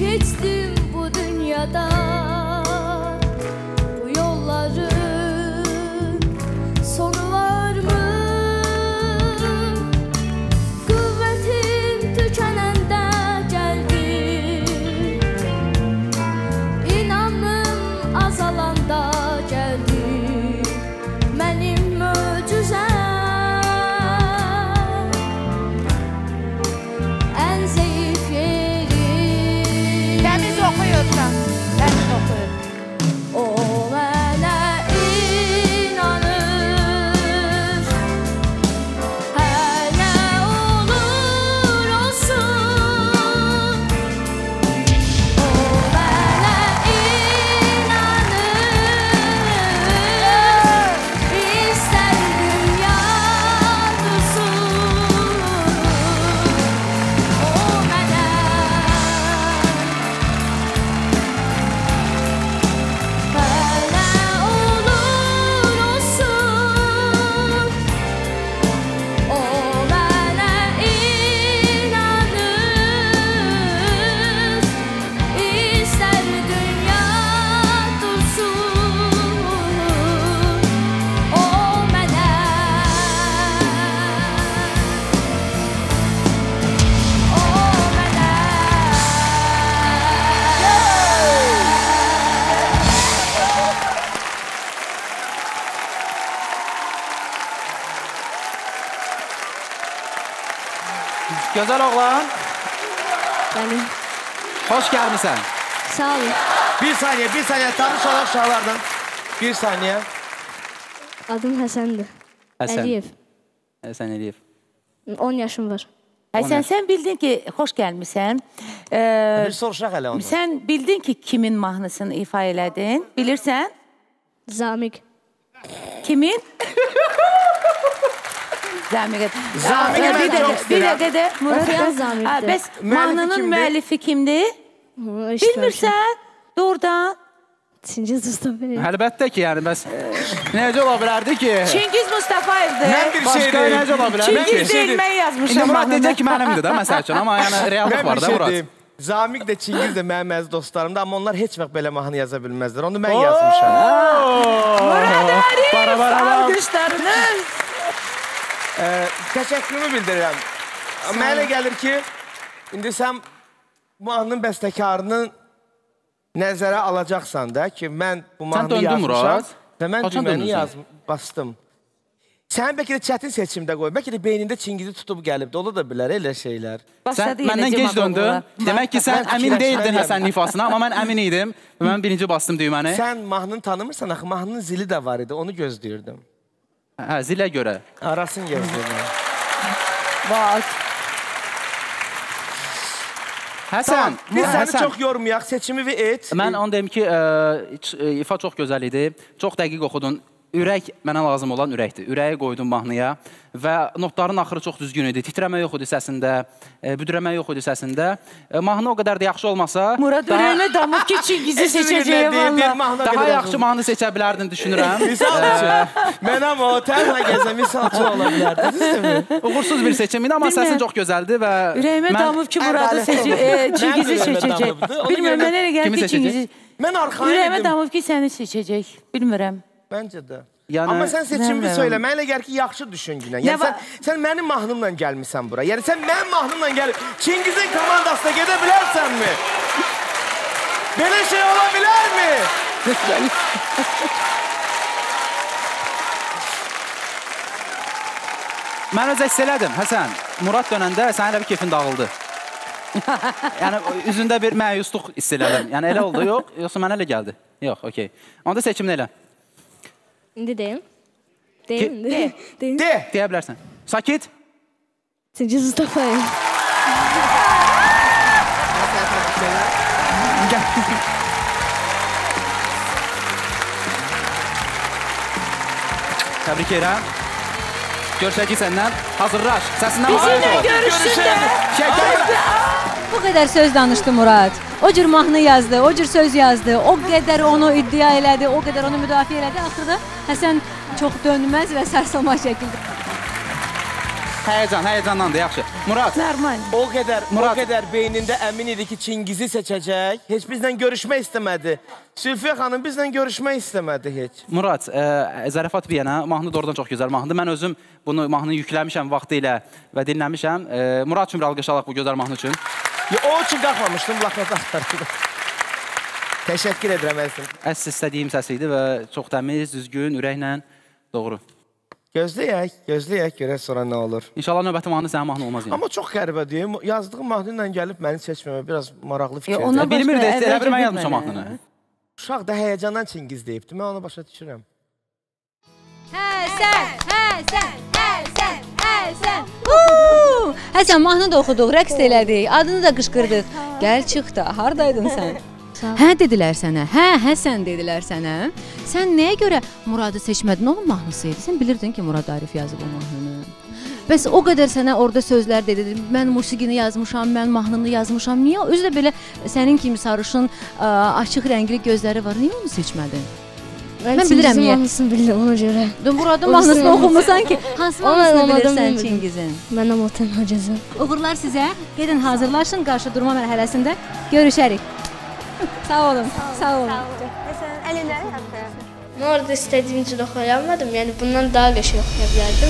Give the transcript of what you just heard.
geçtim bu dünyada Gözəl oğlan, Bəli, xoş gəlmisən. sağ olun. Bir saniye, bir saniye. Tanış olan uşaqlardan. Bir saniye. Adım Həsəndir. Həsən. Əliyev. Həsən Əliyev. 10 yaşım var. Həsən, sən bildin ki, xoş gəlmisən. Ee, Bir soruşaq hələ onu. sən bildin ki, kimin mahnısını ifa elədin? Bilirsən? Zamiq. Kimin? Aa, mən bir dəqiqə, Bir. Murad Oxuyan Ha, Zamiqdir. bəs mahnının müəllifi kimdir? Bilmirsən? Doğrudan. Çingiz Mustafa. Əlbəttə ki, yəni bəs necə ola bilərdi ki? Çingiz Mustafayevdir. Mən bir şey Başqa deyim. necə ola bilər? Mən bir Çingiz deyil, mən yazmışam. İndi mahnını. deyəcək ki, mənimdir də məsəl üçün, amma yəni reallıq var bir da şey deyim. Zamiq də Çingiz də mənim əziz dostlarımdır, amma onlar heç vaxt belə mahnı yaza bilməzlər. Onu mən yazmışam. Murad Arif, alqışlarınız. Ee, təşəkkürümü bildirirəm. Mənə elə gəlir ki, indi sən bu mahnının bəstəkarını nəzərə alacaqsan da ki, mən bu mahnını yazmışam və mən yaz bastım. Sən bəlkə də çətin seçimdə qoy. Bəlkə də beynində Çingizi tutub gəlibdi. Ola da bilər elə şeylər. Sən məndən gec döndün. Demək ki, sən əmin deyildin. Həsənin ifasına, amma mən əmin idim. Və mən birinci bastım düyməni. Sən mahnını tanımırsan axı, mahnının zili də var idi. Onu gözləyirdim. Hə, zilə görə. Arasını gözləyirdim. Bak. Həsən, Tamam, biz səni Həsən. çox yormayaq. Seçimi və et. Mən onu deyim ki, ə, iç- ə, ifa çox gözəl idi. Çox dəqiq oxudun. Ürək mənə lazım olan ürəkdir. Ürəyi qoydum mahnıya və notların axırı çox düzgün idi. Titrəmə yox idi səsində, ə, büdrəmə yox idi səsində. Ə, Mahnı o qədər də yaxşı olmasa, Murad daha, ürəyimə damıb ki, Çingizi bir valla. daha yaxşı mahnı seçə bilərdin düşünürəm. Misal üçün, mən amma o tənha gəzə misal üçün ola bilərdi. Düzdürmü? Uğursuz bir seçim idi, amma səsin çox gözəldi və Ürəyimə damıb ki, Muradı seçəcək, e, Çingizi ürəyimə seçəcək. Bilmirəm, mənə elə gəlir Kimi ki? Çingizi... Mən Ürəyimə idim. damıb ki, səni seçəcək. Bilmirəm. Məncə də. Yəni- Amma sən seçimini söylə. Mənə elə gəlir ki, yaxşı düşün günə. Nə Yəni sən, sən mənim mahnımla gəlmisən bura. Yəni sən mənim mahnımla gəlib Çingizin komandasına gedə bilərsənmi? Belə şey ola bilərmi? Mən özə hiss elədim, Həsən. Murad dönəndə sənin elə bir keyfin dağıldı. yəni üzündə bir məyusluq hiss elədim. Yəni elə oldu, yox? Yoxsa mənə elə gəldi? Yox, okey. Onda seçimini elə. İndi deyim. Deyim. Deyim. Deyim. De. Deyə bilərsən. Sakit. Çingiz Mustafa. Təbrik edirəm. Görüşəcək səndən. Hazırlaş. Səsindən Bizimlə bağlı ol. görüşsün də. Şey, O qədər söz danışdı Murad. O cür mahnı yazdı, o cür söz yazdı, o qədər onu iddia elədi, o qədər onu müdafiə elədi. Axırda Həsən çox dönməz və sərsama şəkildə. Həyəcan, həyəcanlandı, yaxşı. Murad, Normal. O qədər, Murad. o qədər beynində əmin idi ki, Çingizi seçəcək. Heç bizlə görüşmək istəmədi. Sülfiyə xanım bizlə görüşmək istəmədi heç. Murad, ə, zarafat bir yana, mahnı doğrudan çox gözəl mahnıdır. Mən özüm bunu mahnını yükləmişəm vaxtı ilə və dinləmişəm. Ə, Murad üçün bir alqış alaq bu gözəl mahnı üçün. Ya, o üçün qalxmamışdım, bloknot axtardım. Təşəkkür edirəm əzizim. Əsl istədiyim səs idi və çox təmiz, düzgün, ürəklə doğru. Gözləyək, gözləyək görək sonra nə olur. İnşallah növbəti mahnı sənin mahnı olmaz yəni. Amma çox qəribədir. Yazdığım mahnı ilə gəlib məni seçməmə biraz maraqlı fikirdir. ona- Bilmir də, elə bir mən yazmışam mahnını. Uşaq da həyəcandan Çingiz deyibdi. Mən onu başa düşürəm. Həsən, Həsən, Həsən, Həsən. Huu! Həsən mahnı da oxuduq, rəqs elədik, adını da qışqırdıq. Gəl çıx da, hardaydın sən? Hə dedilər sənə. Hə, Həsən dedilər sənə. Sən nəyə görə Muradı seçmədin? Onun mahnısı idi. Sən bilirdin ki, Murad Arif yazıb o mahnını. Bəs o qədər sənə orada sözlər dedi. Mən musiqini yazmışam, mən mahnını yazmışam. Niyə özü də belə sənin kimi sarışın, ə, açıq rəngli gözləri var. Niyə onu seçmədin? Ben bilirəm niyə. mahnısını bildim ona göre. Dur Muradın mahnısını oxumusan ki, hansı mahnısını bilirsən bilmirdim. Çingizin? De Moten hocası. Uğurlar sizə. Gedin hazırlaşın qarşı durma mərhələsində görüşərik. Sağ olun. Sağ olun. Ben orada istediğim için okuyamadım. Yani bundan daha geçe okuyabilirdim.